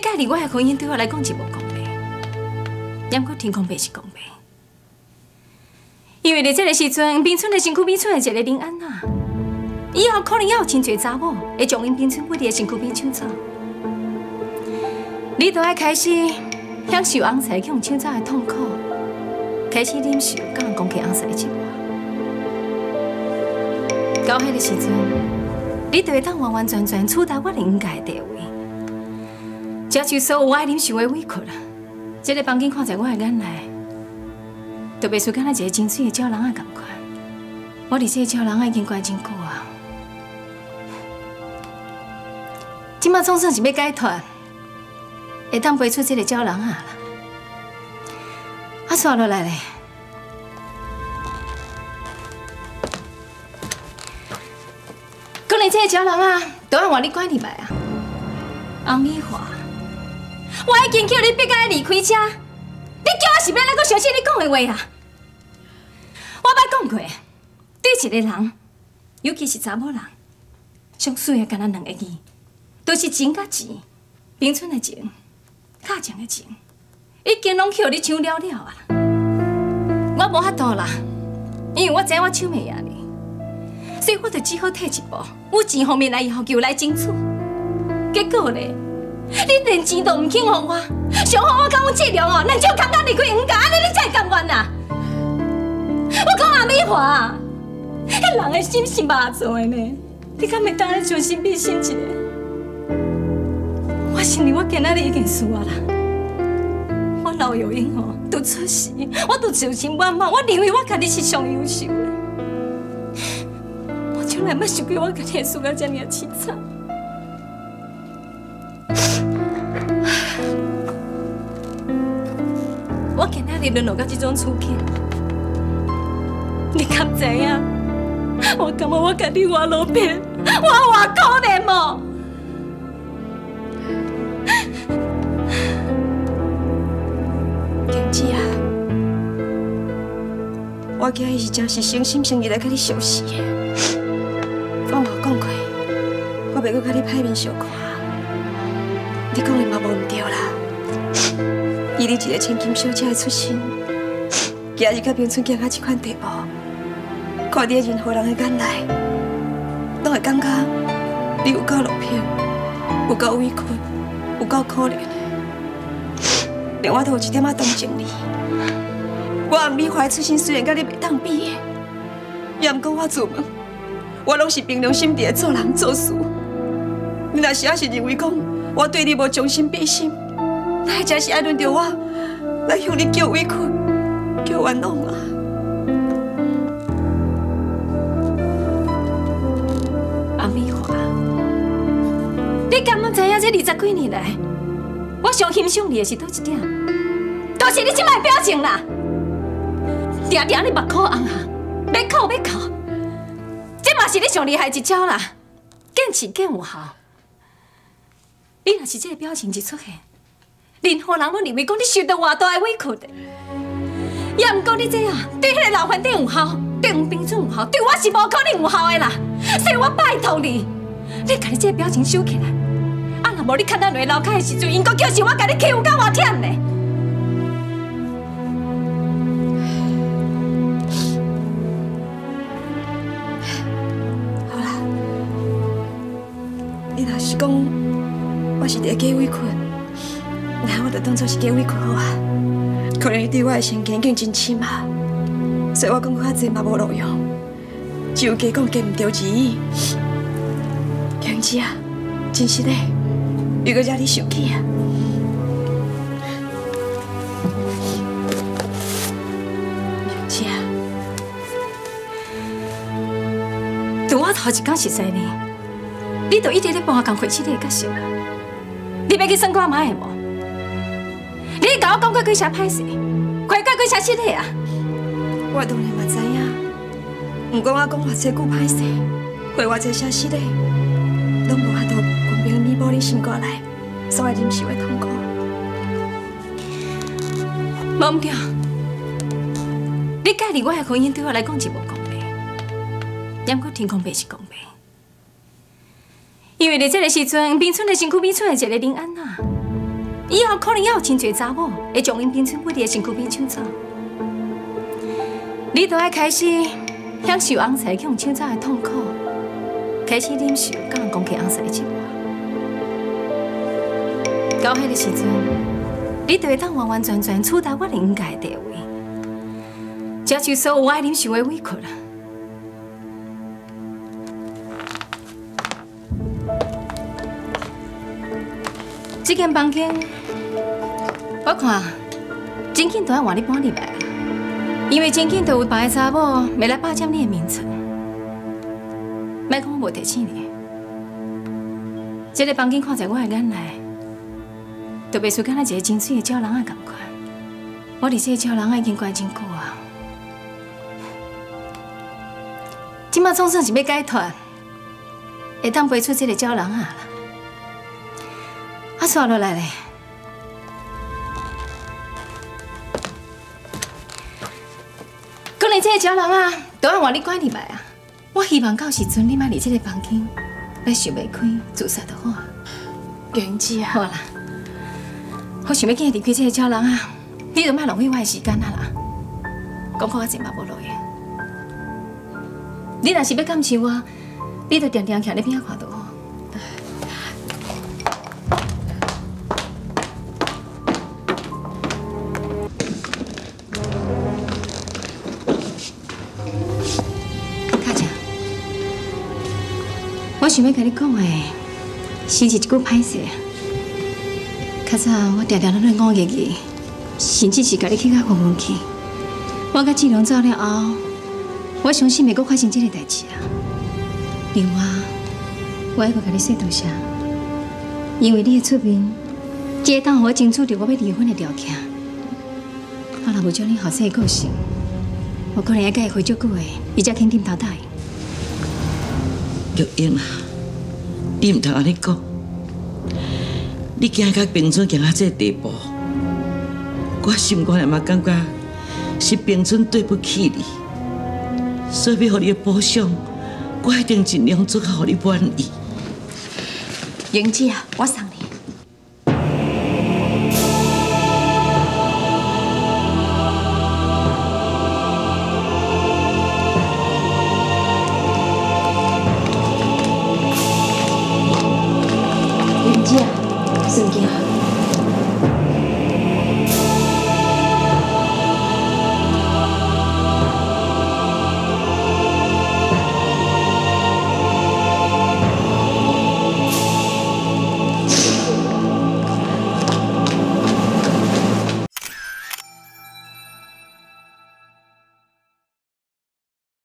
介离我的婚姻对我来讲是无公平，因过天公伯是公平。因为在这个时阵，冰村的身躯变成一个林安娜，以后可能也有真侪查某会将因冰村不离的身躯变抢走。你都要开始享受昂才去用抢走的痛苦，开始忍受甲人讲起昂才的折磨。到迄个时阵，你就会当完完全全取代我应该的地位。接受所有我爱忍受的委屈啦。这个房间看在我的眼内，就袂输敢那一个真水的鸟人啊，同款。我离这个鸟人已经关真久啊，今麦总算是要解脱，会当飞出这个鸟人啊啦。啊，刷落来咧，可能这个鸟人啊，都要换你管入来啊，红米花。我已经叫你别甲离开车，你叫我是要哪个相信你讲的话啦？我捌讲过，对一个人，尤其是查某人，上需要干那两个字，都是情甲钱，平村的情，家情的情，已经拢叫你抢了了啊！我无法度啦，因为我知我抢袂赢你，所以我就只好退一步，有钱方面来要求来争取，结果呢。你连钱都唔肯给我，想好我跟我借粮哦，咱就刚刚离开黄家，安尼你才甘愿呐？我讲阿美华，迄人的心是麻做的呢，你敢会当来将心比心一下？我承认我今仔日已经输啊啦，我老有英哦，都出事，我都受尽万骂，我认为我家己是上优秀的，我从来没想过我家己会输到这么凄惨。我今仔日沦落到这种处境，你敢知影？我感觉我家己活路边，我活可怜么？天子啊，我今日是真是诚心诚意来跟你相识的。我话讲过，我袂阁跟你歹面相看。一个千金小姐的出身，今日甲平村行到这款地步，看在任何人的眼内，都会感觉你有够落魄，有够委屈，有够可怜连我都有一点仔同情你。我阿美华的出身虽然甲你袂当比，也毋过我自问，我拢是凭良心伫做人做事。你若是还是认为讲我对你无忠心必心？那真是爱论到我来向你叫委屈、叫冤枉啊！阿美华，你敢不知影这二十几年来，我上欣赏你的是倒一点？都是你这摆表情啦！常常你目眶红啊，要哭要哭，这嘛是你上厉害一招啦！见钱见有效，你若是这个表情一出现。任何人拢认为讲你受到偌大的委屈的，也毋过你这样对迄个老饭店有效，对黄冰村有效，对我是无可能有效的啦。所以我拜托你，你把你这个表情收起来。啊，若无你看到落楼骹的时阵，因阁叫是我甲你欺负到偌忝呢？好啦，你若是讲我是在假委屈。就当作是假委屈好啊，可能你对我的心已经真深嘛，所以我讲较济嘛无路用，只有加讲加唔着而已。强子啊，真是嘞，又搁惹你生气啊！强子啊，从我头一讲识识你，你都一直在帮我讲回去你的角色，你要去算我妈的无？你甲我讲过几声歹势，快过几声失礼啊！我当然嘛知影，不过我讲偌济句歹势，回偌济声失礼，拢无法度公平弥补你心肝内所爱忍受的痛苦。无唔对，你介入我的婚姻对我来讲是无公平，也过天公平是公平，因为在这个时阵，冰村的身躯变出来一个林安娜。以后可能也有真侪查某会将因变成我的身躯边抢走。你都要开始享受昂财去用抢走的痛苦，开始忍受甲人讲起昂财的生活。到迄个时阵，你就会当完完全全取代我应该的地位，接受所有爱忍受的委屈了。这间房间，我看真紧都要换你搬入来啊！因为真紧都有别个查某要来霸占你的名称，莫讲我无提醒你。这个房间看在我的眼内，就袂输敢那一个真水的鸟人啊！同款，我离这个鸟人已经关真久啊！今麦总算是要解脱，会当飞出这个鸟人啊了。啊，刷落来咧！可能这个鸟人啊，都要换你关入来啊！我希望到时阵你莫离这个房间，要想袂开自杀就好。英姐啊，好啦，我想要紧离开这个鸟人啊，你就莫浪费我的时间啊啦！功课我真嘛无路用。你若是要感谢我，你就定定徛在边仔看就好。想要跟你讲的，是一句歹势。较早我常常拢讲日日，甚至是跟你去甲混混去。我甲志龙走了后，我相信袂阁发生这个代志啊。另外，我还阁跟你说多谢，因为你的出面，这个当我争取到我要离婚的条件。我若无照你后生的个性，我可能会甲伊回足久的，伊才肯点头答应。玉英啊，你唔通安尼讲，你行到冰村行到这个地步，我心肝内嘛感觉是冰村对不起你，所以要你的补偿，我一定尽量做好，予你满意。英姐，我送。